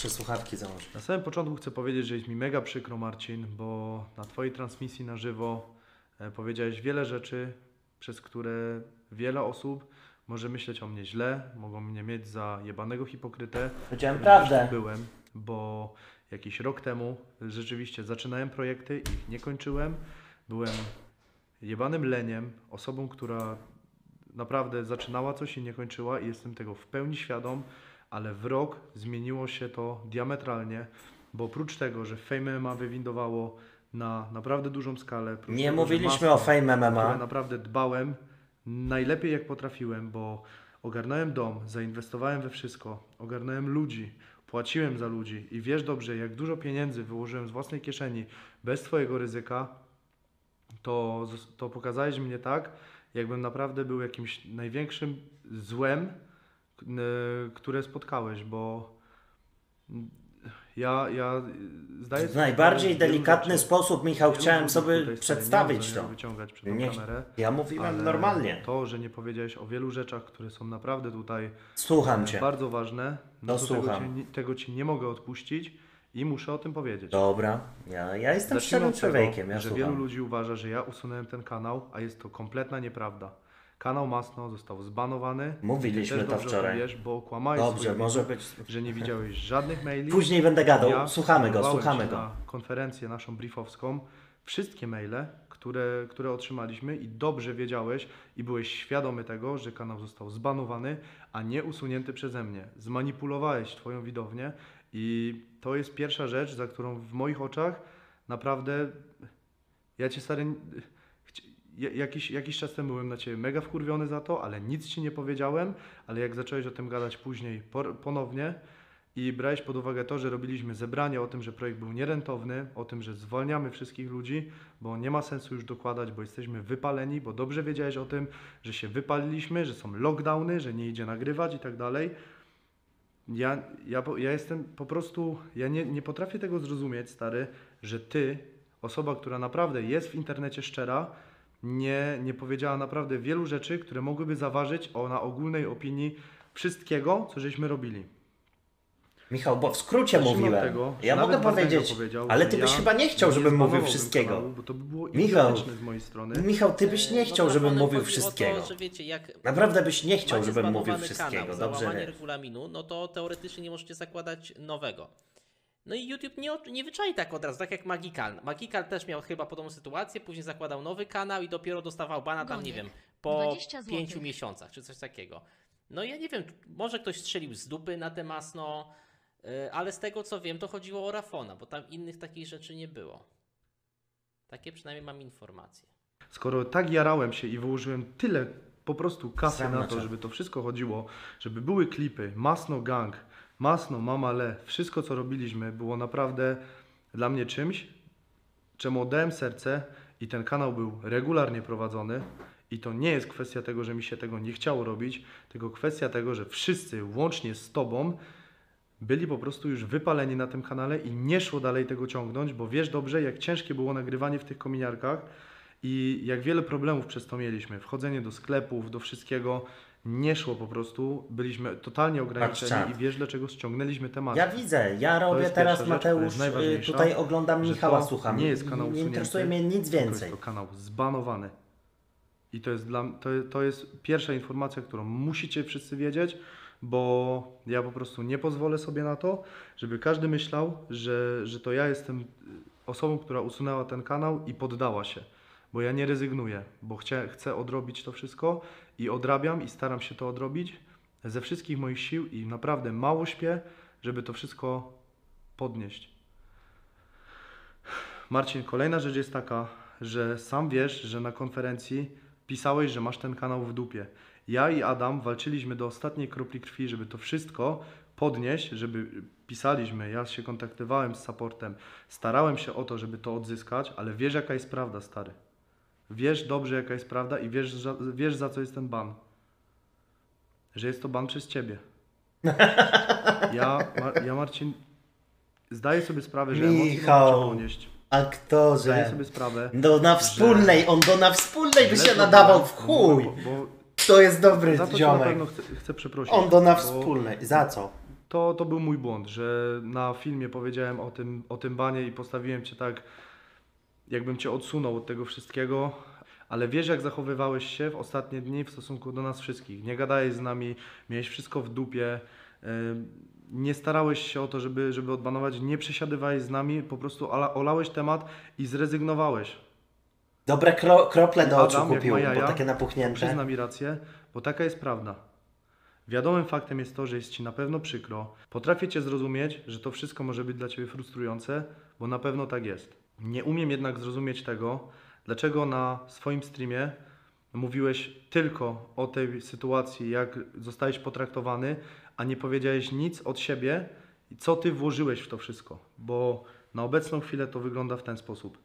Muszę słuchawki założyć. Na samym początku chcę powiedzieć, że jest mi mega przykro, Marcin, bo na Twojej transmisji na żywo e, powiedziałeś wiele rzeczy, przez które wiele osób może myśleć o mnie źle, mogą mnie mieć za jebanego hipokrytę. Powiedziałem Ja prawdę. tak byłem, bo jakiś rok temu rzeczywiście zaczynałem projekty, ich nie kończyłem. Byłem jebanym leniem, osobą, która naprawdę zaczynała coś i nie kończyła i jestem tego w pełni świadom, ale w rok zmieniło się to diametralnie, bo oprócz tego, że Fame MMA wywindowało na naprawdę dużą skalę. Nie tego, mówiliśmy o Fame MMA. naprawdę dbałem najlepiej jak potrafiłem, bo ogarnąłem dom, zainwestowałem we wszystko, ogarnąłem ludzi, płaciłem za ludzi i wiesz dobrze, jak dużo pieniędzy wyłożyłem z własnej kieszeni bez Twojego ryzyka, to, to pokazałeś mnie tak, jakbym naprawdę był jakimś największym złem, które spotkałeś, bo ja, ja zdaję W najbardziej wielu delikatny sposób, Michał, wielu chciałem sobie przedstawić to. wyciągać przed Nie, kamerę. ja mówiłem normalnie. To, że nie powiedziałeś o wielu rzeczach, które są naprawdę tutaj Słucham e, Cię. bardzo ważne, no to tego, ci, nie- tego ci nie mogę odpuścić i muszę o tym powiedzieć. Dobra, ja, ja jestem Zacznijmy szczerym człowiekiem, ja że wielu słucham. ludzi uważa, że ja usunąłem ten kanał, a jest to kompletna nieprawda. Kanał Masno został zbanowany. Mówiliśmy Ty też to dobrze wczoraj. Wiesz, bo kłamałeś Dobrze, może być. że nie widziałeś żadnych maili. Później będę gadał. Ja Słuchamy go, słuchamy go. Na konferencję naszą briefowską wszystkie maile, które, które otrzymaliśmy i dobrze wiedziałeś i byłeś świadomy tego, że kanał został zbanowany, a nie usunięty przeze mnie. Zmanipulowałeś Twoją widownię i to jest pierwsza rzecz, za którą w moich oczach naprawdę ja Cię stary... Jakiś, jakiś czas temu byłem na Ciebie mega wkurwiony za to, ale nic Ci nie powiedziałem, ale jak zacząłeś o tym gadać później ponownie, i brałeś pod uwagę to, że robiliśmy zebranie o tym, że projekt był nierentowny, o tym, że zwalniamy wszystkich ludzi, bo nie ma sensu już dokładać, bo jesteśmy wypaleni, bo dobrze wiedziałeś o tym, że się wypaliliśmy, że są lockdowny, że nie idzie nagrywać i tak dalej. Ja, ja, ja jestem po prostu, ja nie, nie potrafię tego zrozumieć, stary, że ty, osoba, która naprawdę jest w internecie szczera, nie, nie powiedziała naprawdę wielu rzeczy, które mogłyby zaważyć o, na ogólnej opinii wszystkiego, co żeśmy robili. Michał, bo w skrócie mówiłem. tego, ja mogę powiedzieć, ale ty byś ja chyba nie chciał, nie żebym mówił zbanowałbym wszystkiego. Kanału, bo to by było Michał. idiotyczne z mojej strony. Michał, ty byś nie E, chciał, no, żebym mówił wszystkiego. To, że wiecie, jak Naprawdę byś nie chciał, żebym mówił wszystkiego, kanał dobrze wiesz. regulaminu, no to teoretycznie nie możecie zakładać nowego. No i YouTube nie, nie wyczai tak od razu, tak jak Magical. Magical też miał chyba podobną sytuację, później zakładał nowy kanał i dopiero dostawał bana tam, nie wiem, po 20 złotych. pięciu miesiącach, czy coś takiego. No ja nie wiem, może ktoś strzelił z dupy na te masno, yy, ale z tego co wiem, to chodziło o Rafona, bo tam innych takich rzeczy nie było. Takie przynajmniej mam informacje. Skoro tak jarałem się i wyłożyłem tyle po prostu kasy Sam na to, żeby to wszystko chodziło, żeby były klipy, Masno Gang, Masno, Mama Le, wszystko co robiliśmy było naprawdę dla mnie czymś, czemu oddałem serce i ten kanał był regularnie prowadzony. I to nie jest kwestia tego, że mi się tego nie chciało robić, tylko kwestia tego, że wszyscy, łącznie z Tobą, byli po prostu już wypaleni na tym kanale i nie szło dalej tego ciągnąć, bo wiesz dobrze, jak ciężkie było nagrywanie w tych kominiarkach i jak wiele problemów przez to mieliśmy. Wchodzenie do sklepów, do wszystkiego nie szło po prostu. Byliśmy totalnie ograniczeni czat. i wiesz dlaczego ściągnęliśmy temat. Ja widzę, ja robię teraz rzecz, Mateusz, jest y, tutaj oglądam Michała, to słucham. Nie jest kanał Nie interesuje mnie nic więcej. Jest to kanał zbanowany. I to jest, dla, to, to jest pierwsza informacja, którą musicie wszyscy wiedzieć, bo ja po prostu nie pozwolę sobie na to, żeby każdy myślał, że, że to ja jestem y, osobą, która usunęła ten kanał i poddała się. Bo ja nie rezygnuję, bo chcę, chcę odrobić to wszystko i odrabiam i staram się to odrobić ze wszystkich moich sił i naprawdę mało śpię, żeby to wszystko podnieść. Marcin, kolejna rzecz jest taka, że sam wiesz, że na konferencji pisałeś, że masz ten kanał w dupie. Ja i Adam walczyliśmy do ostatniej kropli krwi, żeby to wszystko podnieść, żeby pisaliśmy, ja się kontaktowałem z supportem, starałem się o to, żeby to odzyskać, ale wiesz jaka jest prawda, stary. Wiesz dobrze jaka jest prawda i wiesz, za- wiesz za co jest ten ban. Że jest to ban przez ciebie. Ja, Mar- ja Marcin, zdaję sobie sprawę, że emocje Michał. trzeba ponieść. Zdaję Aktorze. sobie sprawę. Do na wspólnej, on do na wspólnej by się nadawał w chuj. Bo, bo To jest dobry za to cię na ziomek. pewno chcę, chcę przeprosić. On do na wspólnej. Za co? To, to był mój błąd, że na filmie powiedziałem o tym, o tym banie i postawiłem cię tak, jakbym cię odsunął od tego wszystkiego. Ale wiesz, jak zachowywałeś się w ostatnie dni w stosunku do nas wszystkich. Nie gadałeś z nami, miałeś wszystko w dupie. Nie starałeś się o to, żeby, żeby odbanować, nie przesiadywałeś z nami, po prostu ola- olałeś temat i zrezygnowałeś. Dobre kro, krople do Adam, oczu jak kupił, ma bo jaja, takie napuchnięte. Przyzna mi rację, bo taka jest prawda. Wiadomym faktem jest to, że jest Ci na pewno przykro. Potrafię Cię zrozumieć, że to wszystko może być dla Ciebie frustrujące, bo na pewno tak jest. Nie umiem jednak zrozumieć tego, dlaczego na swoim streamie mówiłeś tylko o tej sytuacji, jak zostałeś potraktowany, a nie powiedziałeś nic od siebie i co Ty włożyłeś w to wszystko. Bo na obecną chwilę to wygląda w ten sposób.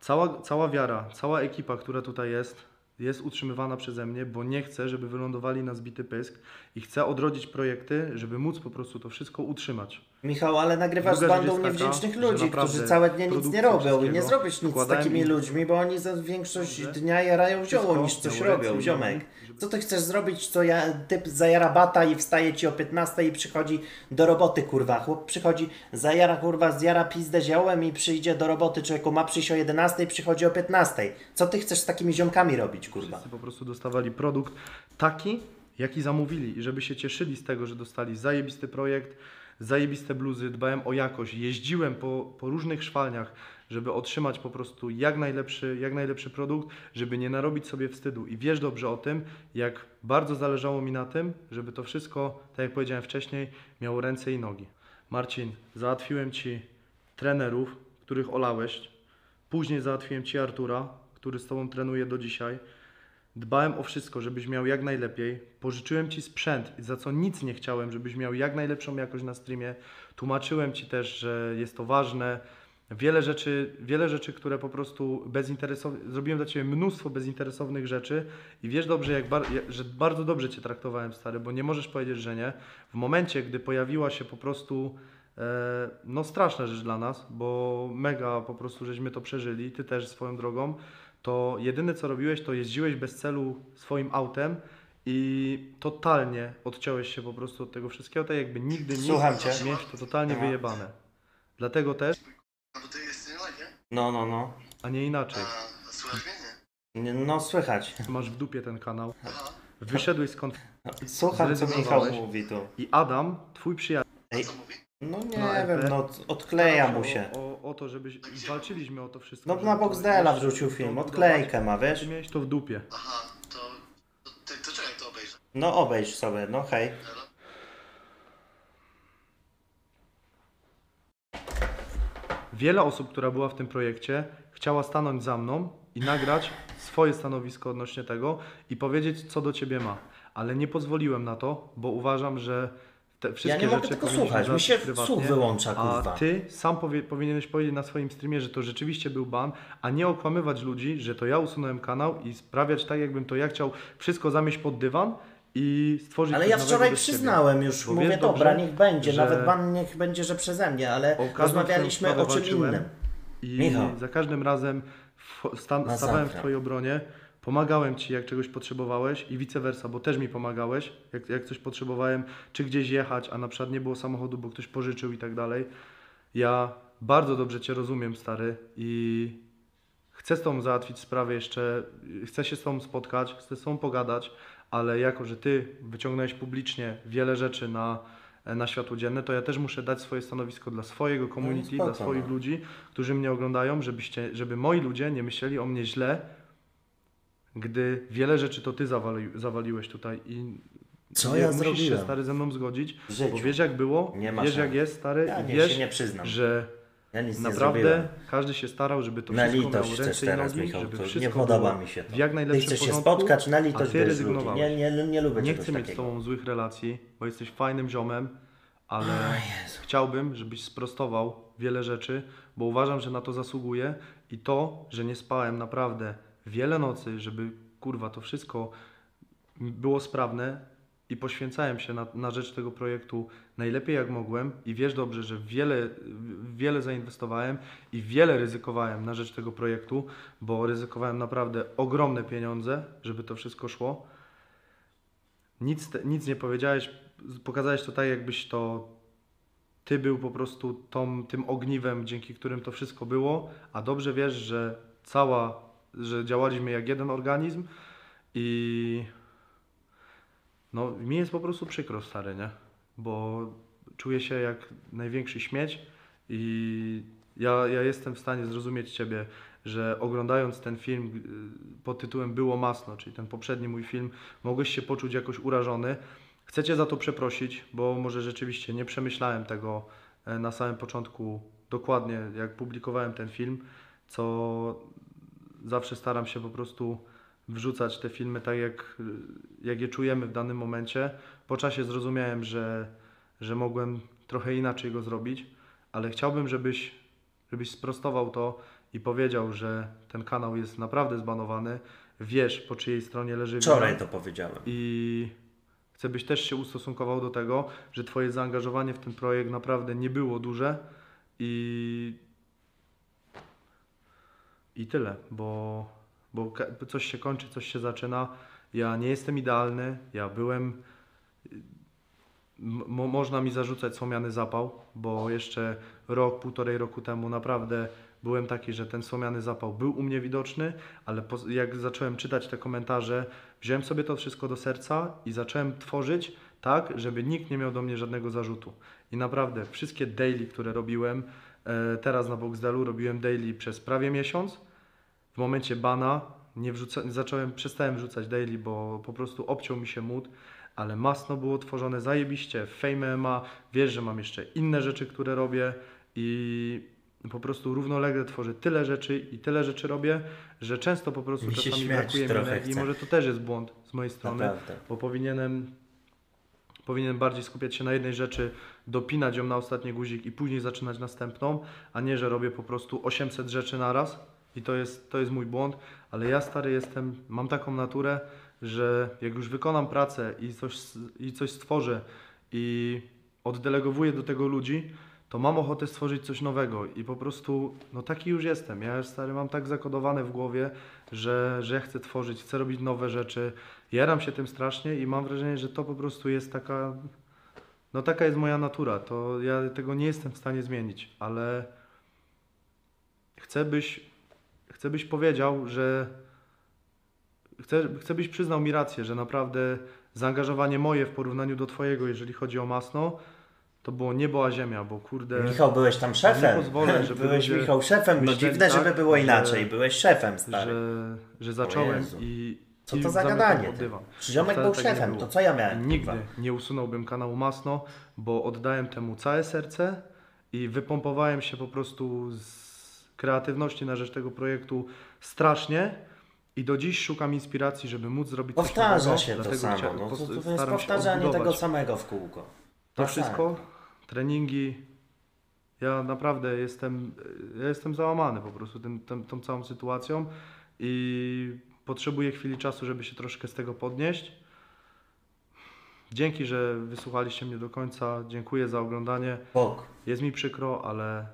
Cała, cała wiara, cała ekipa, która tutaj jest, jest utrzymywana przeze mnie, bo nie chcę, żeby wylądowali na zbity pysk i chcę odrodzić projekty, żeby móc po prostu to wszystko utrzymać. Michał, ale nagrywasz z Druga bandą taka, niewdzięcznych ludzi, którzy całe dnie nic nie robią i nie zrobisz nic z takimi im- ludźmi, bo oni za większość dnia jarają zioło niż coś robią, ziomek. Co ty chcesz zrobić, co ja, typ zajara bata i wstaje ci o 15 i przychodzi do roboty, kurwa. Chłop przychodzi, zajara, kurwa, zjara pizdę ziołem i przyjdzie do roboty, człowieku ma przyjść o 11 i przychodzi o 15. Co ty chcesz z takimi ziomkami robić, kurwa? Wszyscy po prostu dostawali produkt taki, jaki zamówili i żeby się cieszyli z tego, że dostali zajebisty projekt, zajebiste bluzy, dbałem o jakość, jeździłem po, po różnych szwalniach, żeby otrzymać po prostu jak najlepszy, jak najlepszy produkt, żeby nie narobić sobie wstydu. I wiesz dobrze o tym, jak bardzo zależało mi na tym, żeby to wszystko, tak jak powiedziałem wcześniej, miało ręce i nogi. Marcin, załatwiłem Ci trenerów, których olałeś, później załatwiłem Ci Artura, który z Tobą trenuje do dzisiaj. Dbałem o wszystko, żebyś miał jak najlepiej. Pożyczyłem ci sprzęt, za co nic nie chciałem, żebyś miał jak najlepszą jakość na streamie. Tłumaczyłem ci też, że jest to ważne. Wiele rzeczy, wiele rzeczy, które po prostu bezinteresownie. Zrobiłem dla ciebie mnóstwo bezinteresownych rzeczy i wiesz dobrze, jak bar... że bardzo dobrze cię traktowałem, stary, bo nie możesz powiedzieć, że nie. W momencie, gdy pojawiła się po prostu. E, no straszna rzecz dla nas, bo mega po prostu żeśmy to przeżyli, ty też swoją drogą, to jedyne co robiłeś, to jeździłeś bez celu swoim autem i totalnie odciąłeś się po prostu od tego wszystkiego, tak jakby nigdy nic Słucham cię. mieć to totalnie Aha. wyjebane. Dlatego też, A bo ty jesteś nie? No, no, no. a nie inaczej. A, a słuchasz mnie? Nie. Nie, No, słychać. Masz w dupie ten kanał, Aha. wyszedłeś skąd Słucham, co Michał Zrezygnowałeś. mówi tu. i Adam, twój przyjaciel, A Ej. co mówi? No nie Na wiem, no odkleja mu się. O, o, o to, żebyś walczyliśmy o to wszystko. No żeby na to- Boxdela wiesz, wrzucił film, odklejkę ma, wiesz? Ty miałeś to w dupie. Aha, to, to, to, to czekaj, to obejrzę. No obejrz sobie, no hej. Elo? Wiele osób, która była w tym projekcie, chciała stanąć za mną i nagrać swoje stanowisko odnośnie tego i powiedzieć, co do ciebie ma. Ale nie pozwoliłem na to, bo uważam, że te wszystkie Ja nie mogę tego powinniśmy słuchać, mi się prywatnie, słuch wyłącza, A kurwa. ty sam powie, powinieneś powiedzieć na swoim streamie, że to rzeczywiście był ban, a nie okłamywać ludzi, że to ja usunąłem kanał i sprawiać tak, jakbym to ja chciał wszystko zamieść pod dywan i stworzyć Ale ja wczoraj przyznałem już, Bo mówię wiesz dobra, dobrze, niech będzie, że nawet pan niech będzie, że przeze mnie, ale rozmawialiśmy o czym innym. I Michał. za każdym razem stawałem w Twojej obronie, pomagałem Ci, jak czegoś potrzebowałeś i vice versa, bo też mi pomagałeś, jak, jak coś potrzebowałem, czy gdzieś jechać, a na przykład nie było samochodu, bo ktoś pożyczył i tak dalej. Ja bardzo dobrze Cię rozumiem, stary, i chcę z Tobą załatwić sprawę jeszcze, chcę się z Tobą spotkać, chcę z Tobą pogadać, ale jako, że Ty wyciągnąłeś publicznie wiele rzeczy na, na światło dzienne, to ja też muszę dać swoje stanowisko dla swojego community, spoko, dla swoich no. ludzi, którzy mnie oglądają, żebyście, żeby moi ludzie nie myśleli o mnie źle, gdy wiele rzeczy to Ty zawali, zawaliłeś tutaj i Co nie, ja musisz się zrobiłem? stary ze mną zgodzić, bo wiesz jak było, Nie ma wiesz jak jest stary Ja i nie, wiesz, się nie przyznam. że Ja nic nie Naprawdę każdy się starał, żeby to Na wszystko miało ręce i teraz, nogi, Michał, żeby to wszystko nie podoba mi się to. w jak Ty najlepszym chcesz się porządku, spotkać na a litość ty rezygnowałeś. Nie, nie, nie lubię Nie chcę mieć z takiego. tobą złych relacji, bo jesteś fajnym ziomem, ale chciałbym, żebyś sprostował wiele rzeczy, bo uważam, że na to zasługuję i to, że nie spałem naprawdę wiele nocy, żeby kurwa to wszystko było sprawne i poświęcałem się na, na rzecz tego projektu najlepiej jak mogłem i wiesz dobrze, że wiele, wiele zainwestowałem i wiele ryzykowałem na rzecz tego projektu, bo ryzykowałem naprawdę ogromne pieniądze, żeby to wszystko szło. Nic, nic nie powiedziałeś, pokazałeś to tak, jakbyś to ty był po prostu tą, tym ogniwem, dzięki którym to wszystko było, a dobrze wiesz, że cała, że działaliśmy jak jeden organizm i no mi jest po prostu przykro, stary, nie? Bo czuję się jak największy śmieć i ja, ja jestem w stanie zrozumieć Ciebie, że oglądając ten film y, pod tytułem Było Masno, czyli ten poprzedni mój film, mogłeś się poczuć jakoś urażony. Chcę Cię za to przeprosić, bo może rzeczywiście nie przemyślałem tego e, na samym początku dokładnie, jak publikowałem ten film, co zawsze staram się po prostu wrzucać te filmy tak, jak, jak je czujemy w danym momencie. Po czasie zrozumiałem, że, że mogłem trochę inaczej go zrobić, ale chciałbym, żebyś, żebyś sprostował to i powiedział, że ten kanał jest naprawdę zbanowany. Wiesz, po czyjej stronie leży Wczoraj wina. to powiedziałem. I chcę, byś też się ustosunkował do tego, że Twoje zaangażowanie w ten projekt naprawdę nie było duże i, i tyle, bo, bo coś się kończy, coś się zaczyna. Ja nie jestem idealny, ja byłem. można mi zarzucać słomiany zapał, bo jeszcze rok, półtorej roku temu naprawdę byłem taki, że ten słomiany zapał był u mnie widoczny, ale po, jak zacząłem czytać te komentarze, wziąłem sobie to wszystko do serca i zacząłem tworzyć tak, żeby nikt nie miał do mnie żadnego zarzutu. I naprawdę wszystkie daily, które robiłem, e, teraz na Boxdelu robiłem daily przez prawie miesiąc. W momencie bana nie wrzuca, zacząłem, przestałem wrzucać daily, bo po prostu obciął mi się mód, ale masno było tworzone zajebiście. Fame MMA wiesz, że mam jeszcze inne rzeczy, które robię i po prostu równolegle tworzę tyle rzeczy i tyle rzeczy robię, że często po prostu Mi czasami brakuje mi energii. Może to też jest błąd z mojej strony, Naprawdę. bo powinienem, powinienem bardziej skupiać się na jednej rzeczy, dopinać ją na ostatni guzik i później zaczynać następną, a nie, że robię po prostu 800 rzeczy naraz i to jest, to jest mój błąd, ale ja stary jestem, mam taką naturę, że jak już wykonam pracę i coś, i coś stworzę i oddelegowuję do tego ludzi, to mam ochotę stworzyć coś nowego i po prostu, no taki już jestem. Ja stary mam tak zakodowane w głowie, że, że ja chcę tworzyć, chcę robić nowe rzeczy. Jaram się tym strasznie i mam wrażenie, że to po prostu jest taka, no taka jest moja natura. To ja tego nie jestem w stanie zmienić, ale chcę byś, chcę byś powiedział, że chcę, chcę byś przyznał mi rację, że naprawdę zaangażowanie moje w porównaniu do twojego, jeżeli chodzi o masno, to było niebo a ziemia, bo kurde... Michał, byłeś tam szefem. Nie pozwolę, żeby byłeś Michał szefem. No dziwne, tak, żeby było że- inaczej. Byłeś szefem, stary. że, że zacząłem i. Co to za gadanie? Ziomek był tak szefem, to co ja miałem? Nigdy kurwa? nie usunąłbym kanału Masno, bo oddałem temu całe serce i wypompowałem się po prostu z kreatywności na rzecz tego projektu strasznie. I do dziś szukam inspiracji, żeby móc zrobić coś Powtarza nowego, się to samo. No, to, to jest powtarzanie tego samego w kółko. to Tak, wszystko, treningi. Ja naprawdę jestem, ja jestem załamany po prostu tym, tym, tą całą sytuacją i potrzebuję chwili czasu, żeby się troszkę z tego podnieść. Dzięki, że wysłuchaliście mnie do końca. Dziękuję za oglądanie. Bok. Jest mi przykro, ale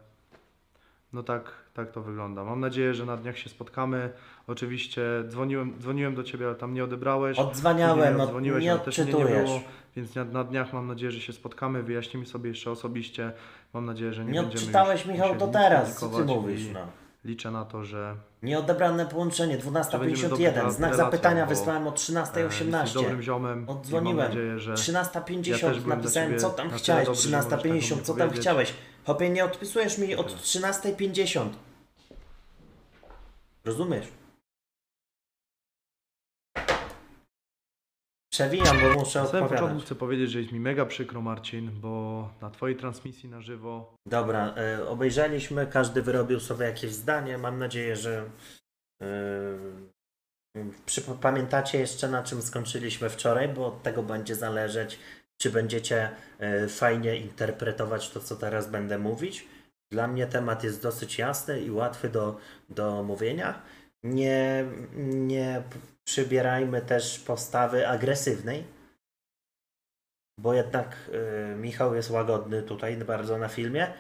no tak, tak to wygląda. Mam nadzieję, że na dniach się spotkamy. Oczywiście dzwoniłem, dzwoniłem do Ciebie, ale tam nie odebrałeś. Oddzwaniałem, Później od- odzwoniłeś, nie ale też nie odczytujesz. było, więc na, na dniach mam nadzieję, że się spotkamy, wyjaśnimy sobie jeszcze osobiście. Mam nadzieję, że nie, Nie będziemy odczytałeś, już Michał, to teraz. Co ty mówisz? No. Liczę na to, że Nieodebrane połączenie, będziemy dobrze 12.51. Znak zapytania wysłałem o e, jesteś 13.18. dobrym ziomem nadzieję, że 13.50 ja napisałem, co tam chciałeś. dobry, że możesz tak do 13.50, mnie co tam chciałeś. Hopie, nie odpisujesz mi od 13.50. Rozumiesz? Przewijam, bo muszę na samym początku chcę powiedzieć, że jest mi mega przykro Marcin, bo na Twojej transmisji na żywo Dobra, e, obejrzeliśmy, każdy wyrobił sobie jakieś zdanie. Mam nadzieję, że przy, pamiętacie jeszcze na czym skończyliśmy wczoraj, bo od tego będzie zależeć, czy będziecie e, fajnie interpretować to, co teraz będę mówić. Dla mnie temat jest dosyć jasny i łatwy do, do mówienia. Nie, nie przybierajmy też postawy agresywnej, bo jednak y, Michał jest łagodny tutaj bardzo na filmie.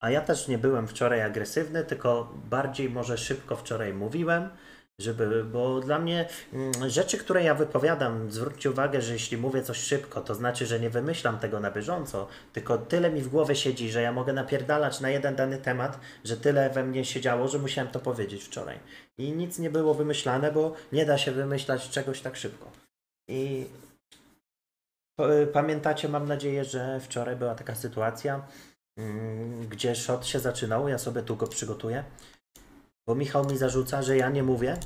A ja też nie byłem wczoraj agresywny, tylko bardziej może szybko wczoraj mówiłem Żeby, bo dla mnie mm, rzeczy, które ja wypowiadam, zwróćcie uwagę, że jeśli mówię coś szybko, to znaczy, że nie wymyślam tego na bieżąco, tylko tyle mi w głowie siedzi, że ja mogę napierdalać na jeden dany temat, że tyle we mnie siedziało, że musiałem to powiedzieć wczoraj. I nic nie było wymyślane, bo nie da się wymyślać czegoś tak szybko. I pamiętacie, mam nadzieję, że wczoraj była taka sytuacja, mm, gdzie shot się zaczynał, ja sobie tu go przygotuję, bo Michał mi zarzuca, że ja nie mówię,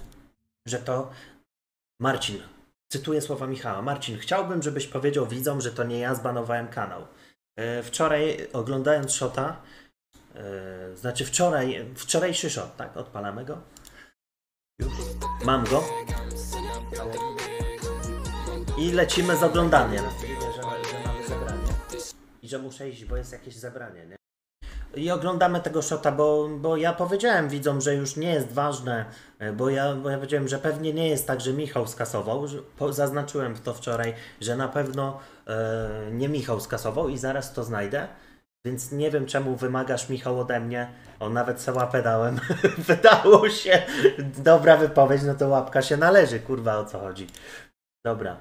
że to Marcin, cytuję słowa Michała, Marcin, chciałbym, żebyś powiedział widzom, że to nie ja zbanowałem kanał. E, Wczoraj oglądając shota, e, znaczy wczoraj, wczorajszy shot, tak, odpalamy go. Mam go. I lecimy z oglądaniem. I że muszę iść, bo jest jakieś zebranie, nie? I oglądamy tego shota, bo, bo ja powiedziałem widzom, że już nie jest ważne, e, bo ja, bo ja powiedziałem, że pewnie nie jest tak, że Michał skasował. Że, po, zaznaczyłem to wczoraj, że na pewno e, nie Michał skasował i zaraz to znajdę. Więc nie wiem, czemu wymagasz, Michał, ode mnie. O, nawet se łapę dałem. Wydało się. Dobra wypowiedź, no to łapka się należy. Kurwa, o co chodzi. Dobra.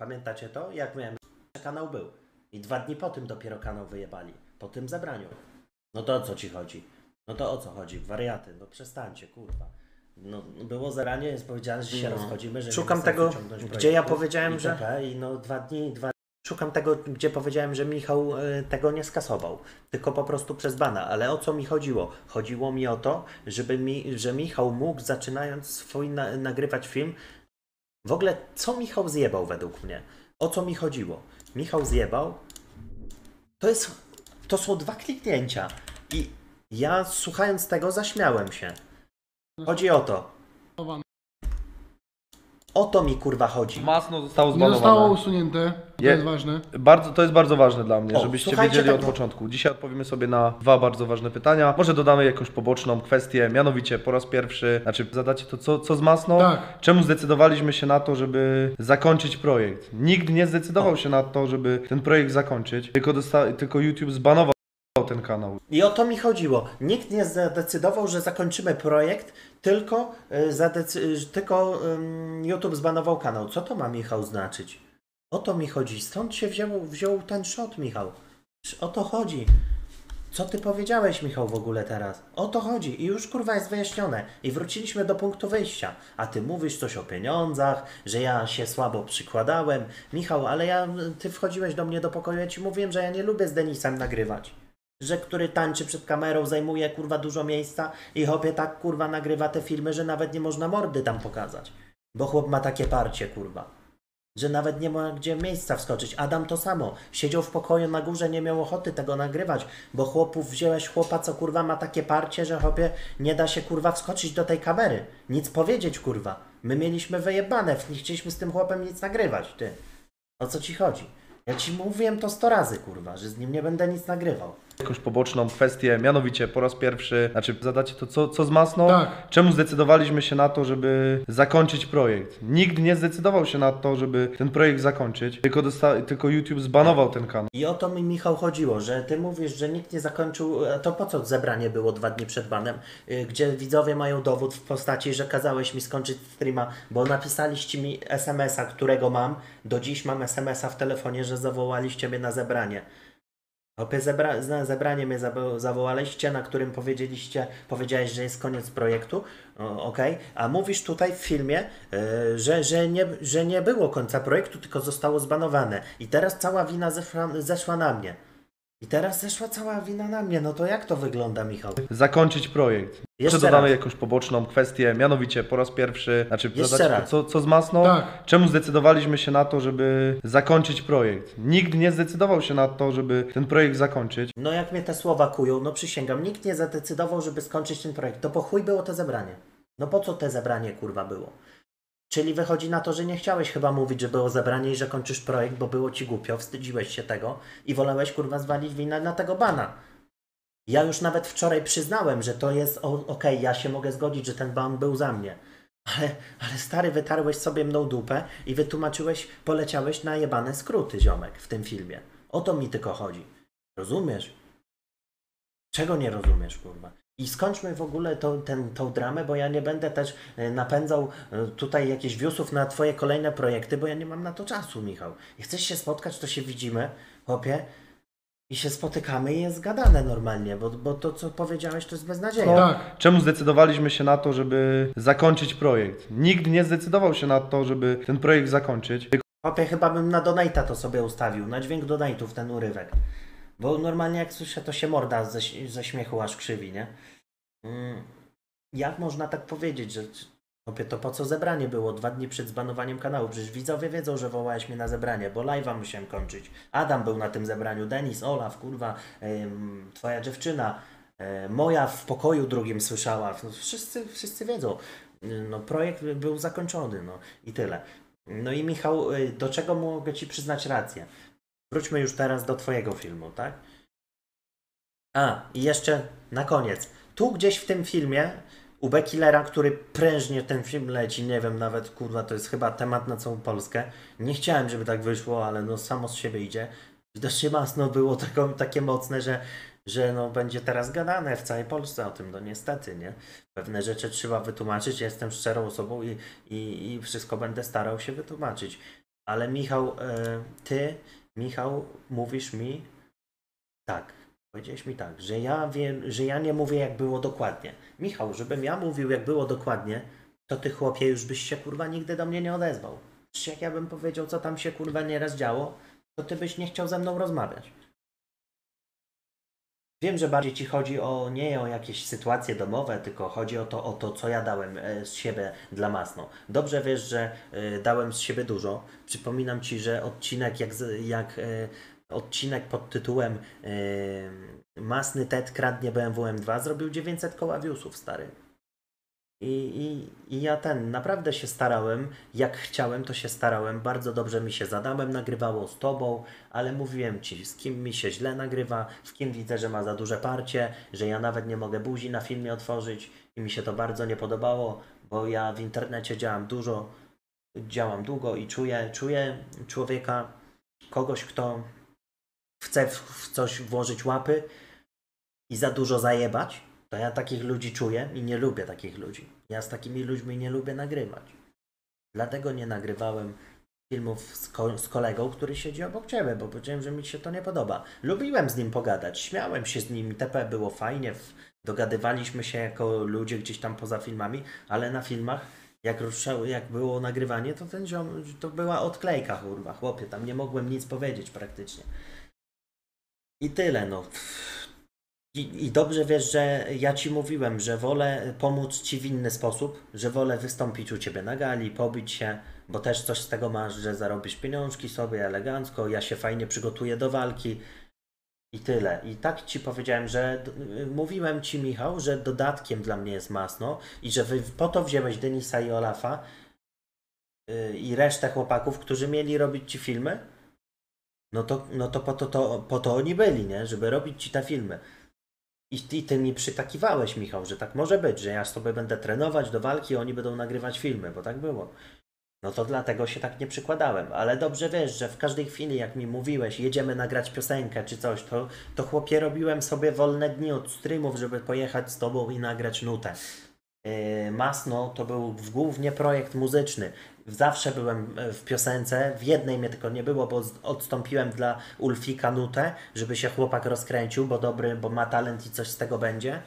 Pamiętacie to? Jak miałem... Kanał był. I dwa dni po tym dopiero kanał wyjebali. Po tym zabraniu. No to o co ci chodzi? No to o co chodzi? Wariaty. No przestańcie, kurwa. No, było zaranie, jest powiedziane, że się No. rozchodzimy, że Szukam tego, gdzie ja powiedziałem, że- I no dwa dni, dwa Szukam tego, gdzie powiedziałem, że Michał y, tego nie skasował, tylko po prostu przez bana. Ale o co mi chodziło? Chodziło mi o to, żeby mi, że Michał mógł, zaczynając swój na, nagrywać film, w ogóle co Michał zjebał według mnie? O co mi chodziło? Michał zjebał. To jest, to są dwa kliknięcia i ja słuchając tego zaśmiałem się. Chodzi o to. O to mi kurwa chodzi. Masno zostało Nie zbanowane. zostało usunięte, to Je- jest ważne. Bardzo, to jest bardzo ważne dla mnie, O, żebyście słuchajcie wiedzieli od tego. początku. Dzisiaj odpowiemy sobie na dwa bardzo ważne pytania. Może dodamy jakąś poboczną kwestię, mianowicie po raz pierwszy, znaczy zadacie to co, co z Masno? Tak. Czemu zdecydowaliśmy się na to, żeby zakończyć projekt? Nikt nie zdecydował się na to, żeby ten projekt zakończyć, tylko, dosta- tylko YouTube zbanował ten kanał. I o to mi chodziło. Nikt nie zadecydował, że zakończymy projekt, tylko, y, zadecy- y, tylko ym, YouTube zbanował kanał. Co to ma Michał znaczyć? O to mi chodzi. Stąd się wziął, wziął ten shot, Michał. O to chodzi. Co ty powiedziałeś, Michał, w ogóle teraz? O to chodzi. I już kurwa jest wyjaśnione. I wróciliśmy do punktu wyjścia. A ty mówisz coś o pieniądzach, że ja się słabo przykładałem. Michał, ale ja, ty wchodziłeś do mnie do pokoju, ja ci mówiłem, że ja nie lubię z Denisem nagrywać że który tańczy przed kamerą, zajmuje kurwa dużo miejsca i chłopie tak kurwa nagrywa te filmy, że nawet nie można mordy tam pokazać. Bo chłop ma takie parcie kurwa. Że nawet nie ma gdzie miejsca wskoczyć. Adam to samo. Siedział w pokoju na górze, nie miał ochoty tego nagrywać, bo chłopów wziąłeś chłopa, co kurwa ma takie parcie, że chłopie nie da się kurwa wskoczyć do tej kamery. Nic powiedzieć kurwa. My mieliśmy wyjebane, nie chcieliśmy z tym chłopem nic nagrywać, ty. O co ci chodzi? Ja ci mówiłem to sto razy kurwa, że z nim nie będę nic nagrywał. Jakąś poboczną kwestię, mianowicie po raz pierwszy, znaczy zadacie to co, co z Masno? Tak. Czemu zdecydowaliśmy się na to, żeby zakończyć projekt? Nikt nie zdecydował się na to, żeby ten projekt zakończyć, tylko, dosta- tylko YouTube zbanował ten kanał. I o to mi, Michał, chodziło, że ty mówisz, że nikt nie zakończył. a To po co zebranie było dwa dni przed banem, y, gdzie widzowie mają dowód w postaci, że kazałeś mi skończyć streama, bo napisaliście mi SMS-a, którego mam. Do dziś mam SMS-a w telefonie, że zawołaliście mnie na zebranie. Opie zebra, na zebranie mnie zawo- zawołaliście, na którym powiedzieliście, powiedziałeś, że jest koniec projektu, okej, a mówisz tutaj w filmie, y, że, że, nie, że nie było końca projektu, tylko zostało zbanowane. I teraz cała wina zeszła, zeszła na mnie. I teraz zeszła cała wina na mnie. No to jak to wygląda, Michał? Zakończyć projekt. Jeszcze Jeszcze dodamy raz. jakąś poboczną kwestię, mianowicie po raz pierwszy, znaczy Jeszcze zadacie to raz. co, co z Masno? Tak. Czemu zdecydowaliśmy się na to, żeby zakończyć projekt? Nikt nie zdecydował się na to, żeby ten projekt zakończyć. No jak mnie te słowa kują, no przysięgam, nikt nie zadecydował, żeby skończyć ten projekt. To po chuj było to zebranie. No po co te zebranie, kurwa, było? Czyli wychodzi na to, że nie chciałeś chyba mówić, że było zebranie i że kończysz projekt, bo było ci głupio, wstydziłeś się tego i wolałeś, kurwa, zwalić winę na tego bana. Ja już nawet wczoraj przyznałem, że to jest okej, ja się mogę zgodzić, że ten ban był za mnie. Ale, ale stary, wytarłeś sobie mną dupę i wytłumaczyłeś, poleciałeś na jebane skróty, ziomek, w tym filmie. O to mi tylko chodzi. Rozumiesz? Czego nie rozumiesz, kurwa? I skończmy w ogóle tą, ten, tą dramę, bo ja nie będę też e, napędzał e, tutaj jakichś wiusów na twoje kolejne projekty, bo ja nie mam na to czasu, Michał. Jak chcesz się spotkać, to się widzimy, chłopie, i się spotykamy i jest gadane normalnie, bo, bo to, co powiedziałeś, to jest beznadzieja. Tak. Czemu zdecydowaliśmy się na to, żeby zakończyć projekt? Nikt nie zdecydował się na to, żeby ten projekt zakończyć. Chłopie, chyba bym na Donata to sobie ustawił, na dźwięk Donatów ten urywek. Bo normalnie jak słyszę, to się morda ze, ze śmiechu aż krzywi, nie? Mm. Jak można tak powiedzieć, że to po co zebranie było dwa dni przed zbanowaniem kanału? Przecież widzowie wiedzą, że wołałeś mnie na zebranie, bo live'a musiałem kończyć. Adam był na tym zebraniu, Denis, Olaf, kurwa, twoja dziewczyna, y, moja w pokoju drugim słyszała. Wszyscy, wszyscy wiedzą. No, projekt był zakończony, no i tyle. No i Michał, y, do czego mogę Ci przyznać rację? Wróćmy już teraz do Twojego filmu, tak? A, i jeszcze na koniec. Tu gdzieś w tym filmie u Bekillera, który prężnie ten film leci, nie wiem nawet, kurwa, to jest chyba temat na całą Polskę. Nie chciałem, żeby tak wyszło, ale no samo z siebie idzie. Widocznie masno było taką, takie mocne, że, że no będzie teraz gadane w całej Polsce o tym, no niestety, nie? Pewne rzeczy trzeba wytłumaczyć, jestem szczerą osobą i, i, i wszystko będę starał się wytłumaczyć. Ale Michał, e, ty, Michał, mówisz mi tak, powiedziałeś mi tak, że ja wiem, że ja nie mówię jak było dokładnie. Michał, żebym ja mówił jak było dokładnie, to ty chłopie już byś się kurwa nigdy do mnie nie odezwał. Czy jak ja bym powiedział, co tam się kurwa nieraz działo, to ty byś nie chciał ze mną rozmawiać. Wiem, że bardziej ci chodzi o nie o jakieś sytuacje domowe, tylko chodzi o to, o to co ja dałem e, z siebie dla Masno. Dobrze wiesz, że e, dałem z siebie dużo. Przypominam ci, że odcinek jak, jak e, odcinek pod tytułem Masny Ted kradnie BMW M2 zrobił 900 koła viewsów, stary. I, i, I ja ten, naprawdę się starałem, jak chciałem, to się starałem, bardzo dobrze mi się zadałem, nagrywało z tobą, ale mówiłem ci, z kim mi się źle nagrywa, w kim widzę, że ma za duże parcie, że ja nawet nie mogę buzi na filmie otworzyć. I mi się to bardzo nie podobało, bo ja w internecie działam dużo, działam długo i czuję, czuję człowieka, kogoś, kto chce w coś włożyć łapy i za dużo zajebać, to ja takich ludzi czuję i nie lubię takich ludzi. Ja z takimi ludźmi nie lubię nagrywać. Dlatego nie nagrywałem filmów z, ko- z kolegą, który siedzi obok ciebie, bo powiedziałem, że mi się to nie podoba. Lubiłem z nim pogadać, śmiałem się z nim, TP było fajnie, dogadywaliśmy się jako ludzie gdzieś tam poza filmami, ale na filmach, jak, ruszały, jak było nagrywanie, to ten ziom, to była odklejka, kurwa, chłopie, tam nie mogłem nic powiedzieć praktycznie. I tyle, no. I, I dobrze wiesz, że ja ci mówiłem, że wolę pomóc ci w inny sposób, że wolę wystąpić u ciebie na gali, pobić się, bo też coś z tego masz, że zarobisz pieniążki sobie elegancko, ja się fajnie przygotuję do walki i tyle. I tak ci powiedziałem, że mówiłem ci, Michał, że dodatkiem dla mnie jest masno i że wy po to wziąłeś Denisa i Olafa yy, i resztę chłopaków, którzy mieli robić ci filmy. No to, no to, po, to, to po to oni byli, nie? Żeby robić ci te filmy. I, ty mi przytakiwałeś, Michał, że tak może być, że ja sobie będę trenować do walki, oni będą nagrywać filmy, bo tak było. No to dlatego się tak nie przykładałem, ale dobrze wiesz, że w każdej chwili, jak mi mówiłeś, jedziemy nagrać piosenkę czy coś, to, to chłopie robiłem sobie wolne dni od streamów, żeby pojechać z tobą i nagrać nutę. Yy, Masno to był głównie projekt muzyczny. Zawsze byłem e, w piosence, w jednej mnie tylko nie było, bo odstąpiłem dla Ulfika nutę, żeby się chłopak rozkręcił, bo dobry, bo ma talent i coś z tego będzie.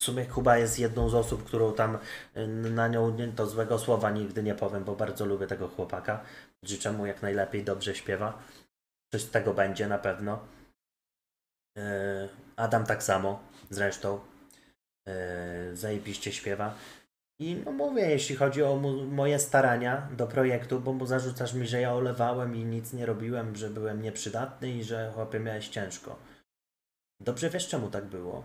W sumie Kuba jest jedną z osób, którą tam y, na nią to złego słowa nigdy nie powiem, bo bardzo lubię tego chłopaka. Życzę mu jak najlepiej, dobrze śpiewa. Coś z tego będzie na pewno. Yy, Adam tak samo zresztą. Zajebiście śpiewa. I no mówię, jeśli chodzi o moje starania do projektu, bo mu zarzucasz mi, że ja olewałem i nic nie robiłem, że byłem nieprzydatny i że chłopie miałeś ciężko. Dobrze wiesz czemu tak było.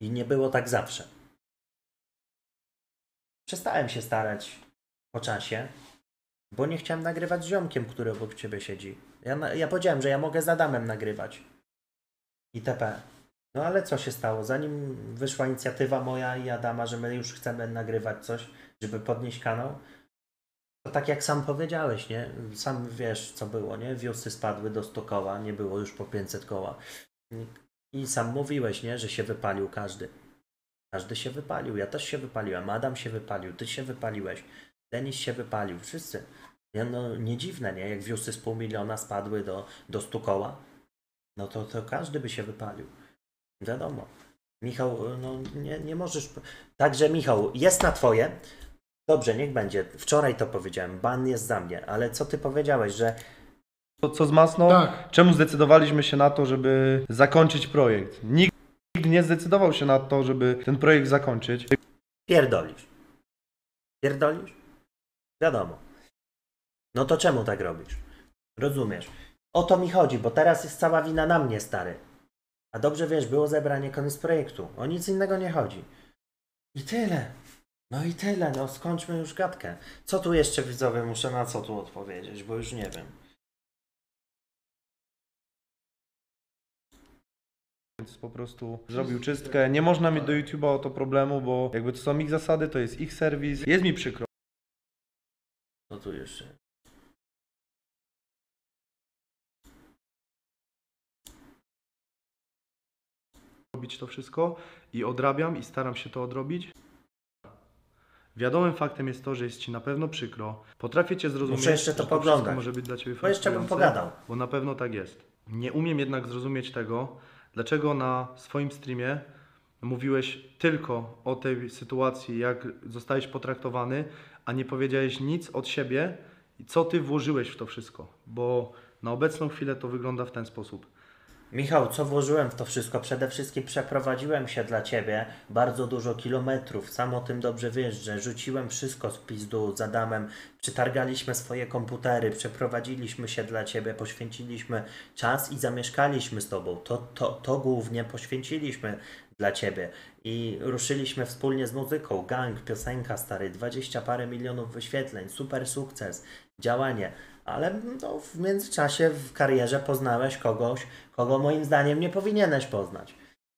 I nie było tak zawsze. Przestałem się starać po czasie, bo nie chciałem nagrywać z ziomkiem, który obok ciebie siedzi. Ja, ja powiedziałem, że ja mogę z Adamem nagrywać. ITP. No ale co się stało? Zanim wyszła inicjatywa moja i Adama, że my już chcemy nagrywać coś, żeby podnieść kanał, to tak jak sam powiedziałeś, nie? Sam wiesz, co było, nie? Wiosy spadły do 100 koła, nie było już po 500 koła. I sam mówiłeś, nie, że się wypalił każdy. Każdy się wypalił, ja też się wypaliłem, Adam się wypalił, ty się wypaliłeś, Denis się wypalił, wszyscy. Nie, no, nie dziwne, nie? Jak wiusy z pół miliona spadły do, do stu koła, no to, to każdy by się wypalił. Wiadomo. Michał, no nie, nie możesz. Także Michał, jest na twoje. Dobrze, niech będzie. Wczoraj to powiedziałem, ban jest za mnie, ale co ty powiedziałeś, że To, co z Masną? Tak. Czemu zdecydowaliśmy się na to, żeby zakończyć projekt? Nikt, nikt nie zdecydował się na to, żeby ten projekt zakończyć. pierdolisz? Pierdolisz? Wiadomo. No to czemu tak robisz? Rozumiesz. O to mi chodzi, bo teraz jest cała wina na mnie, stary. A dobrze wiesz, było zebranie koniec projektu. O nic innego nie chodzi. I tyle. No i tyle, no skończmy już gadkę. Co tu jeszcze widzowie muszę na co tu odpowiedzieć, bo już nie wiem. Więc po prostu zrobił czystkę. Nie można mieć do YouTube'a o to problemu, bo jakby to są ich zasady, to jest ich serwis. Jest mi przykro. Co tu jeszcze? Robić to wszystko i odrabiam i staram się to odrobić. Wiadomym faktem jest to, że jest Ci na pewno przykro. Potrafię Cię zrozumieć, Muszę jeszcze to że poglądać. może być dla Ciebie Bo jeszcze bym pogadał. Bo na pewno tak jest. Nie umiem jednak zrozumieć tego, dlaczego na swoim streamie mówiłeś tylko o tej sytuacji, jak zostałeś potraktowany, a nie powiedziałeś nic od siebie i co Ty włożyłeś w to wszystko. Bo na obecną chwilę to wygląda w ten sposób. Michał, co włożyłem w to wszystko? Przede wszystkim przeprowadziłem się dla Ciebie bardzo dużo kilometrów. Sam o tym dobrze wiesz, że rzuciłem wszystko z pizdu z Adamem. Przytargaliśmy swoje komputery, przeprowadziliśmy się dla Ciebie, poświęciliśmy czas i zamieszkaliśmy z Tobą. To, to, to głównie poświęciliśmy dla Ciebie. I ruszyliśmy wspólnie z muzyką. Gang, piosenka stary, 20 parę milionów wyświetleń, super sukces, działanie. Ale no, w międzyczasie w karierze poznałeś kogoś, kogo moim zdaniem nie powinieneś poznać.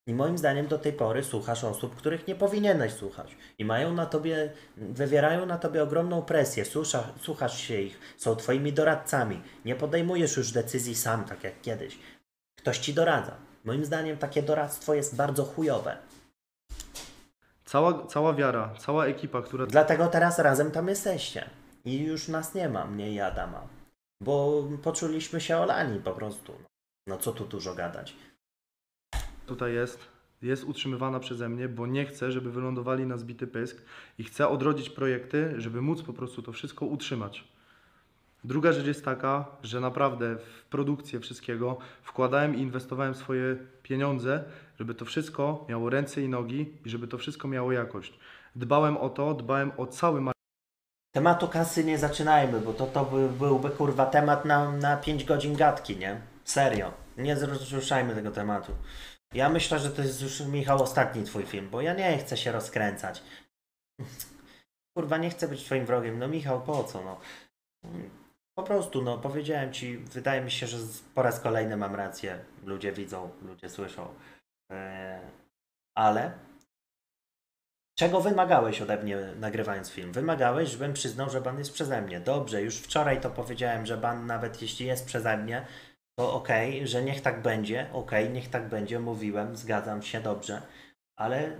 I moim zdaniem do tej pory słuchasz osób, których nie powinieneś słuchać. I mają na tobie, wywierają na tobie ogromną presję. Słucha, słuchasz się ich, są twoimi doradcami. Nie podejmujesz już decyzji sam, tak jak kiedyś. Ktoś ci doradza. Moim zdaniem takie doradztwo jest bardzo chujowe. Cała, cała wiara, cała ekipa, która Dlatego teraz razem tam jesteście. I już nas nie ma, mnie i Adama. Bo poczuliśmy się olani po prostu. No co tu dużo gadać. tutaj jest, jest utrzymywana przeze mnie, bo nie chcę, żeby wylądowali na zbity pysk i chcę odrodzić projekty, żeby móc po prostu to wszystko utrzymać. Druga rzecz jest taka, że naprawdę w produkcję wszystkiego wkładałem i inwestowałem swoje pieniądze, żeby to wszystko miało ręce i nogi i żeby to wszystko miało jakość. Dbałem o to, dbałem o cały Tematu kasy nie zaczynajmy, bo to, to by, byłby kurwa temat na, na 5 godzin gadki, nie? Serio. Nie zruszajmy tego tematu. Ja myślę, że to jest już Michał ostatni twój film, bo ja nie chcę się rozkręcać. Kurwa, nie chcę być twoim wrogiem. No Michał, po co no? Po prostu, no powiedziałem ci, wydaje mi się, że po raz kolejny mam rację. Ludzie widzą, ludzie słyszą. Eee, ale Czego wymagałeś ode mnie nagrywając film? Wymagałeś, żebym przyznał, że ban jest przeze mnie. Dobrze, już wczoraj to powiedziałem, że ban nawet jeśli jest przeze mnie, to okej, że niech tak będzie, okej, niech tak będzie, mówiłem, zgadzam się, dobrze. Ale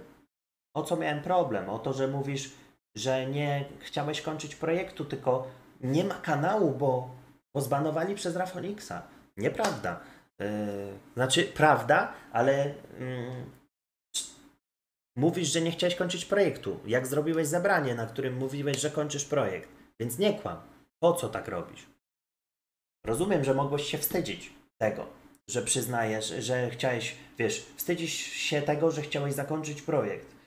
o co miałem problem? O to, że mówisz, że nie chciałeś kończyć projektu, tylko nie ma kanału, bo, bo zbanowali przez Rafoniksa. Nieprawda. Yy, znaczy, prawda, ale... Yy, Mówisz, że nie chciałeś kończyć projektu. Jak zrobiłeś zebranie, na którym mówiłeś, że kończysz projekt. Więc nie kłam. Po co tak robisz? Rozumiem, że mogłeś się wstydzić tego, że przyznajesz, że chciałeś, wiesz, wstydzisz się tego, że chciałeś zakończyć projekt.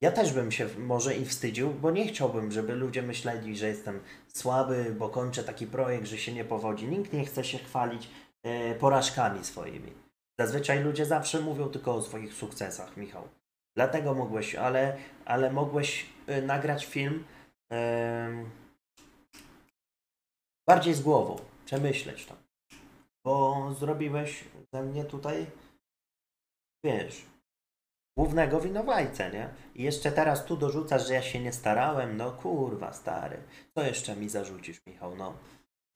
Ja też bym się może i wstydził, bo nie chciałbym, żeby ludzie myśleli, że jestem słaby, bo kończę taki projekt, że się nie powodzi. Nikt nie chce się chwalić e, porażkami swoimi. Zazwyczaj ludzie zawsze mówią tylko o swoich sukcesach, Michał. Dlatego mogłeś, ale, ale mogłeś y, nagrać film em, bardziej z głową, przemyśleć to. Bo zrobiłeś ze mnie tutaj, wiesz, głównego winowajcę, nie? I jeszcze teraz tu dorzucasz, że ja się nie starałem, no kurwa, stary. Co jeszcze mi zarzucisz, Michał, no?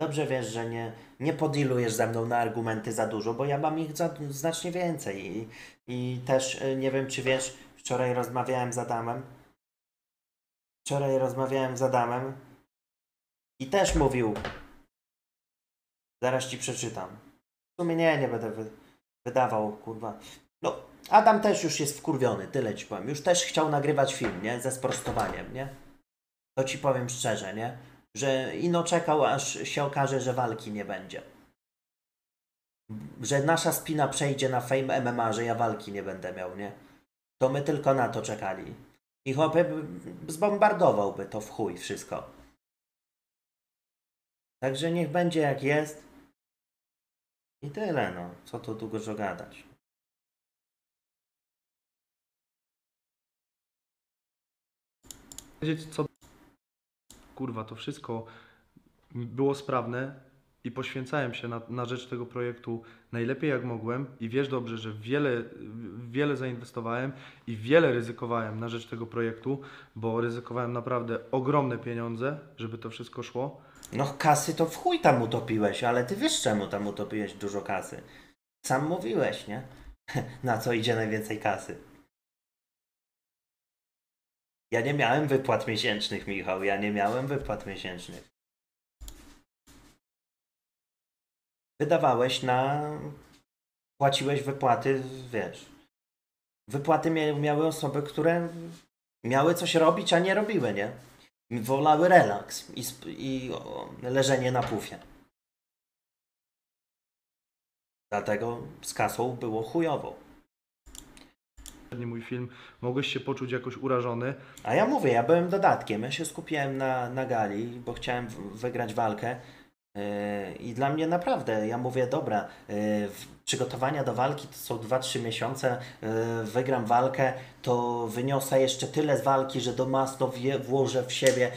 Dobrze wiesz, że nie, nie podilujesz ze mną na argumenty za dużo, bo ja mam ich za, znacznie więcej. I, I też y, nie wiem, czy wiesz, wczoraj rozmawiałem z Adamem. Wczoraj rozmawiałem z Adamem i też mówił. Zaraz ci przeczytam. W sumie nie, nie będę wy, wydawał, kurwa. No, Adam też już jest wkurwiony, tyle ci powiem. Już też chciał nagrywać film, nie? Ze sprostowaniem, nie? To ci powiem szczerze, nie? Że ino czekał, aż się okaże, że walki nie będzie. Że nasza spina przejdzie na Fame MMA, że ja walki nie będę miał, nie? To my tylko na to czekali. I chłopie zbombardowałby to w chuj wszystko. Także niech będzie jak jest. I tyle, no. Co tu dużo gadać. Co... Kurwa, to wszystko było sprawne i poświęcałem się na, na rzecz tego projektu najlepiej jak mogłem i wiesz dobrze, że wiele, wiele zainwestowałem i wiele ryzykowałem na rzecz tego projektu, bo ryzykowałem naprawdę ogromne pieniądze, żeby to wszystko szło. No kasy to w chuj tam utopiłeś, ale ty wiesz czemu tam utopiłeś dużo kasy. Sam mówiłeś, nie? Na co idzie najwięcej kasy. Ja nie miałem wypłat miesięcznych, Michał. Ja nie miałem wypłat miesięcznych. Wydawałeś na... Płaciłeś wypłaty, wiesz. Wypłaty mia- miały osoby, które miały coś robić, a nie robiły, nie? Wolały relaks i, i leżenie na pufie. Dlatego z kasą było chujowo. Mój film, mogłeś się poczuć jakoś urażony, A ja mówię, ja byłem dodatkiem. Ja się skupiłem na, na gali, bo chciałem wygrać walkę. Yy, I dla mnie naprawdę, ja mówię, dobra, yy, przygotowania do walki to są 2-3 miesiące, yy, wygram walkę, to wyniosę jeszcze tyle z walki, że do masno włożę w siebie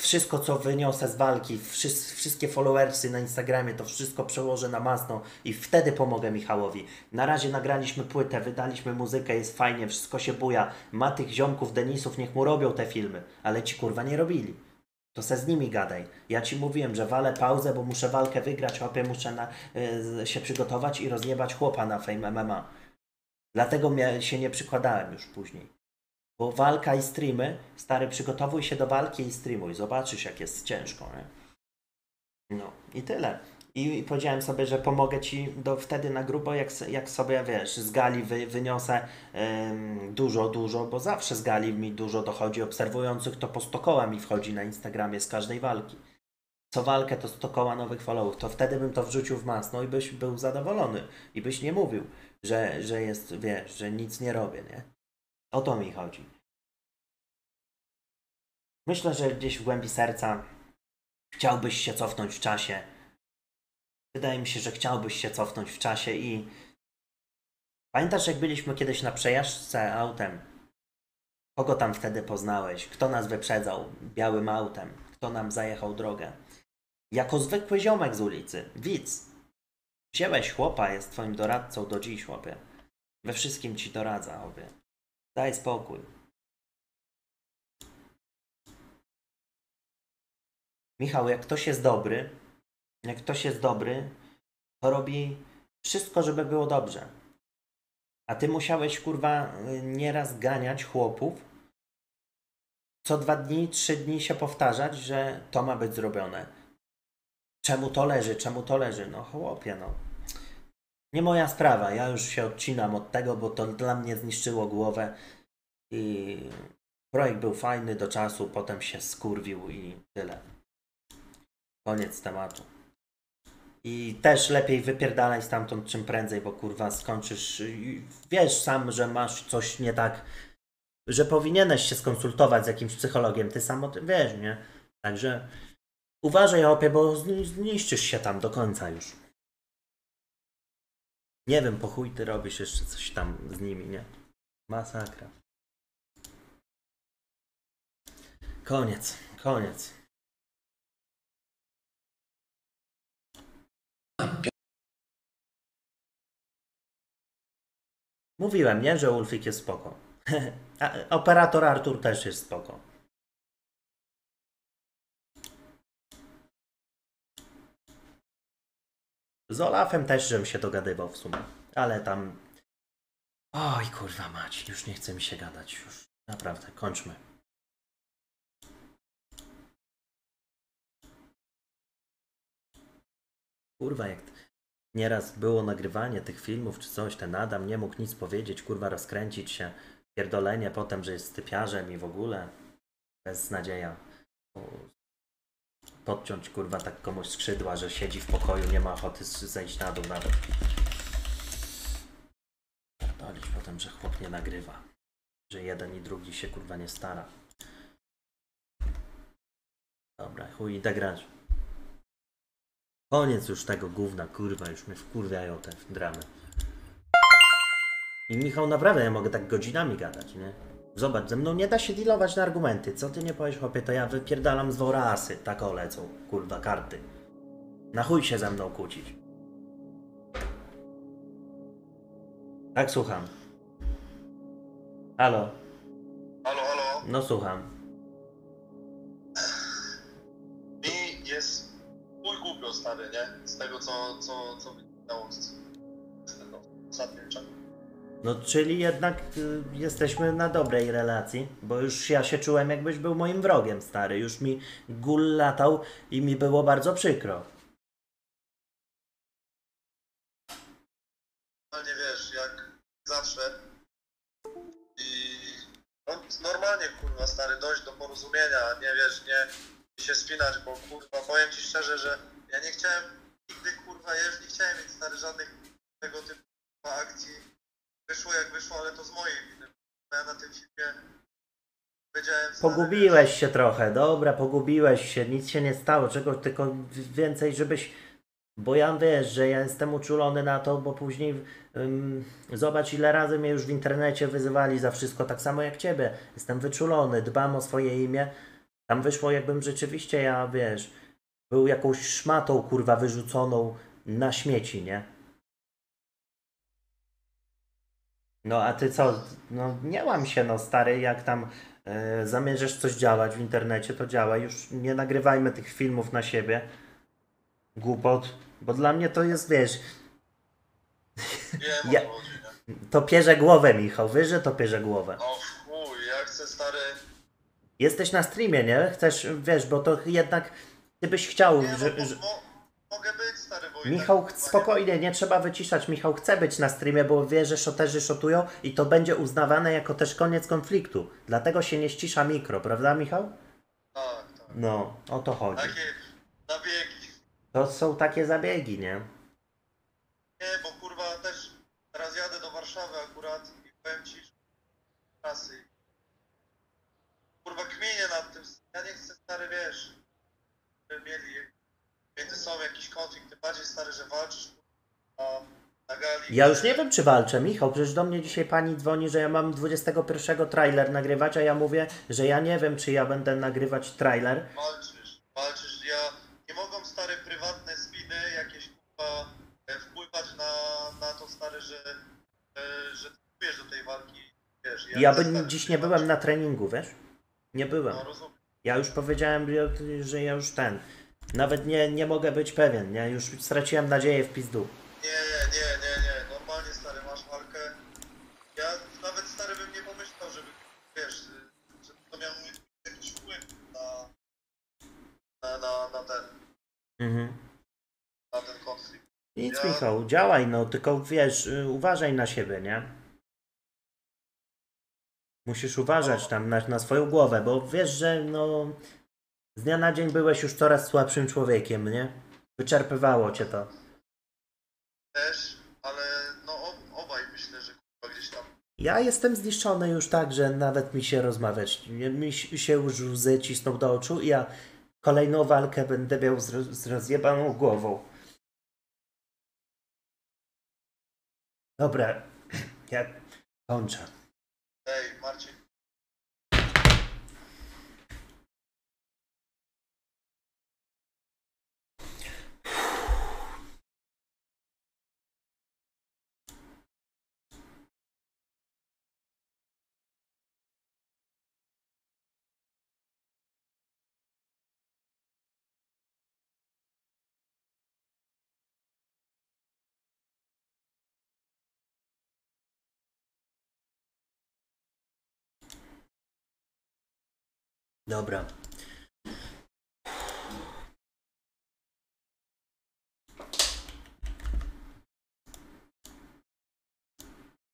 wszystko, co wyniosę z walki, wszys- wszystkie followersy na Instagramie, to wszystko przełożę na masno i wtedy pomogę Michałowi. Na razie nagraliśmy płytę, wydaliśmy muzykę, jest fajnie, wszystko się buja. Ma tych ziomków, Denisów, niech mu robią te filmy, ale ci kurwa nie robili. To se z nimi gadaj. Ja ci mówiłem, że walę pauzę, bo muszę walkę wygrać, chłopie, muszę na, y, się przygotować i rozjebać chłopa na Fame MMA. Dlatego się nie przykładałem już później. Bo walka i streamy, stary, przygotowuj się do walki i streamuj. Zobaczysz, jak jest ciężko, nie? No i tyle. I, powiedziałem sobie, że pomogę ci do, wtedy na grubo, jak, jak sobie, wiesz, z gali wy, wyniosę em, dużo, dużo, bo zawsze z gali mi dużo dochodzi obserwujących, to po 100 koła mi wchodzi na Instagramie z każdej walki. Co walkę to 100 koła nowych followów, to wtedy bym to wrzucił w masno i byś był zadowolony. I byś nie mówił, że, że jest, wiesz, że nic nie robię, nie? O to mi chodzi. Myślę, że gdzieś w głębi serca chciałbyś się cofnąć w czasie. Wydaje mi się, że chciałbyś się cofnąć w czasie i pamiętasz, jak byliśmy kiedyś na przejażdżce autem? Kogo tam wtedy poznałeś? Kto nas wyprzedzał białym autem? Kto nam zajechał drogę? Jako zwykły ziomek z ulicy, widz. Wziąłeś chłopa, jest twoim doradcą do dziś, chłopie. We wszystkim ci doradza, chłopie. Daj spokój. Michał, jak ktoś jest dobry, jak ktoś jest dobry, to robi wszystko, żeby było dobrze. A ty musiałeś, kurwa, nieraz ganiać chłopów, co dwa dni, trzy dni się powtarzać, że to ma być zrobione. Czemu to leży, czemu to leży? No chłopie, no. Nie moja sprawa, ja już się odcinam od tego, bo to dla mnie zniszczyło głowę i projekt był fajny do czasu, potem się skurwił i tyle. Koniec tematu. I też lepiej wypierdalaj stamtąd czym prędzej, bo kurwa skończysz. Wiesz sam, że masz coś nie tak, że powinieneś się skonsultować z jakimś psychologiem. Ty sam o tym wiesz, nie? Także uważaj, opie, bo zni- zniszczysz się tam do końca już. Nie wiem, po chuj ty robisz jeszcze coś tam z nimi, nie? Masakra. Koniec, koniec. Mówiłem, nie, że Ulfik jest spoko. Operator Artur też jest spoko. Z Olafem też żem się dogadywał w sumie, ale tam... Oj, kurwa mać, już nie chce mi się gadać, już. Naprawdę, kończmy. Kurwa, jak nieraz było nagrywanie tych filmów czy coś, ten Adam nie mógł nic powiedzieć, kurwa, rozkręcić się, pierdolenie potem, że jest typiarzem i w ogóle beznadzieja. Podciąć, kurwa, tak komuś skrzydła, że siedzi w pokoju, nie ma ochoty zejść na dół nawet. Pierdolić potem, że chłop nie nagrywa. Że jeden i drugi się, kurwa, nie stara. Dobra, chuj, idę grać. Koniec już tego gówna, kurwa, już mnie wkurwiają te dramy. I Michał, naprawdę ja mogę tak godzinami gadać, nie? Zobacz, ze mną nie da się dealować na argumenty. Co ty nie powiesz, chłopie, to ja wypierdalam z wora asy. Tak o lecą, kurwa, karty. Na chuj się ze mną kłócić. Tak, słucham. Halo, Halo, halo. no słucham. Mi jest mój głupio stary, nie? Z tego co, co, co wynikało z, z ostatnim czasem. No, czyli jednak y, jesteśmy na dobrej relacji, bo już ja się czułem, jakbyś był moim wrogiem, stary. Już mi gul latał i mi było bardzo przykro. Normalnie wiesz, jak zawsze. I no, normalnie kurwa stary, dojść do porozumienia, nie wiesz, nie się spinać, bo kurwa powiem ci szczerze, że ja nie chciałem nigdy kurwa, ja już nie chciałem mieć stary żadnych tego typu kurwa, akcji. Wyszło jak wyszło, ale to z mojej winy. Ja na tym filmie Pogubiłeś się trochę, dobra, pogubiłeś się, nic się nie stało, czego tylko więcej, żebyś. Bo ja wiesz, że ja jestem uczulony na to, bo później ym, zobacz, ile razy mnie już w internecie wyzywali za wszystko, tak samo jak ciebie. Jestem wyczulony, dbam o swoje imię. Tam wyszło, jakbym rzeczywiście ja, wiesz, był jakąś szmatą kurwa wyrzuconą na śmieci, nie? No a ty co? No nie łam się, no stary, jak tam e, zamierzasz coś działać w internecie, to działaj. Już nie nagrywajmy tych filmów na siebie. Głupot. Bo dla mnie to jest, wiesz, Wiem Ja- o co chodzi, nie? to pierze głowę, Michał. Wiesz, że to pierze głowę. No chuj, ja chcę stary... Jesteś na streamie, nie? Chcesz, wiesz, bo to jednak ty byś chciał, Nie, że, no, że... mo, mogę Michał, spokojnie, nie trzeba wyciszać. Michał chce być na streamie, bo wie, że szoterzy szotują i to będzie uznawane jako też koniec konfliktu. Dlatego się nie ścisza mikro, prawda, Michał? Tak, tak. No, o to chodzi. Takie nabiegi. To są takie zabiegi, nie? Nie, bo kurwa też teraz jadę do Warszawy akurat i powiem ci, że trasy. Kurwa kmienię nad tym. Ja nie chcę stary, wiesz, żeby mieli między sobą jakiś konflikt, tym bardziej stary, że walczysz kurwa, na gali. Ja już nie wiem, czy walczę, Michał. Przecież do mnie dzisiaj pani dzwoni, że ja mam 21 trailer nagrywać, a ja mówię, że ja nie wiem, czy ja będę nagrywać trailer. Walczysz, walczysz. Ja nie mogą stare prywatne spiny jakieś kurwa e, wpływać na, na to stary, że, że, że ty czujesz do tej walki. Wiesz, Ja chcę, bym stary, dziś nie byłem na treningu, wiesz? Nie byłem. No rozumiem. Ja już powiedziałem, że- że ja już ten. Nawet nie, nie mogę być pewien, nie? Już straciłem nadzieję w pizdu. Nie, nie, nie, nie, nie. Normalnie stary masz walkę. Ja nawet stary bym nie pomyślał, żeby wiesz, że to miał jakiś wpływ na, na, na, na ten Mhm. na ten konflikt. Nic, Michał, działaj, no, tylko wiesz, y, uważaj na siebie, nie? Musisz uważać tam na, na swoją głowę, bo wiesz, że no z dnia na dzień byłeś już coraz słabszym człowiekiem, nie? Wyczerpywało cię to. Też, ale no ob, obaj myślę, że gdzieś tam Ja jestem zniszczony już tak, że nawet mi się rozmawiać. Mi się już łzy cisną do oczu i ja kolejną walkę będę miał z, roz- z rozjebaną głową. Dobra, ja kończę. Ej, Marcin, Dobra.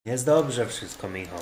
Jest dobrze wszystko, Michał.